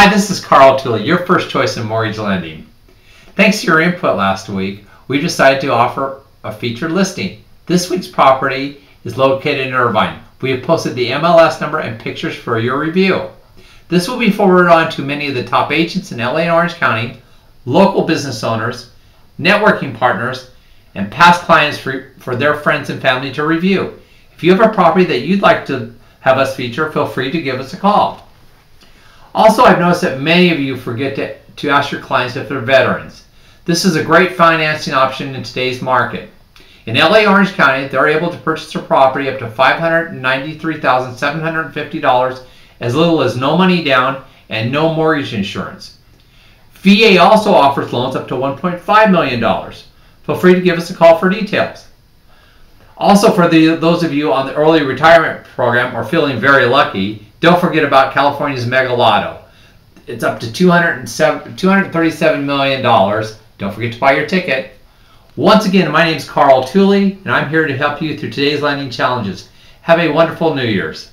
Hi, this is Karl Tooley, your first choice in mortgage lending. Thanks to your input last week, we decided to offer a featured listing. This week's property is located in Irvine. We have posted the MLS number and pictures for your review. This will be forwarded on to many of the top agents in LA and Orange County, local business owners, networking partners, and past clients for, for their friends and family to review. If you have a property that you'd like to have us feature, feel free to give us a call. Also, I've noticed that many of you forget to, to ask your clients if they're veterans. This is a great financing option in today's market. In LA Orange County, they're able to purchase a property up to $593,750 as little as no money down and no mortgage insurance. VA also offers loans up to $1.5 million. Feel free to give us a call for details. Also, for the, those of you on the early retirement program or feeling very lucky, don't forget about California's Mega Lotto. It's up to $237 million. Don't forget to buy your ticket. Once again, my name is Karl Tooley, and I'm here to help you through today's lending challenges. Have a wonderful New Year's.